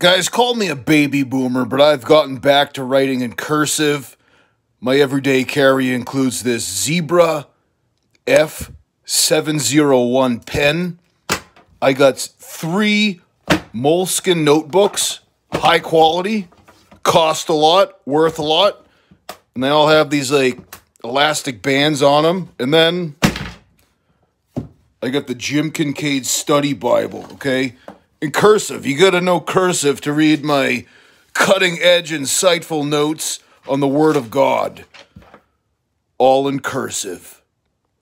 Guys, call me a baby boomer, but I've gotten back to writing in cursive. My everyday carry includes this Zebra F701 pen. I got three Moleskine notebooks, high quality, cost a lot, worth a lot, and they all have these like elastic bands on them. And then I got the Jim Kinkade Study Bible, okay? In cursive. You gotta know cursive to read my cutting edge, insightful notes on the Word of God. All in cursive.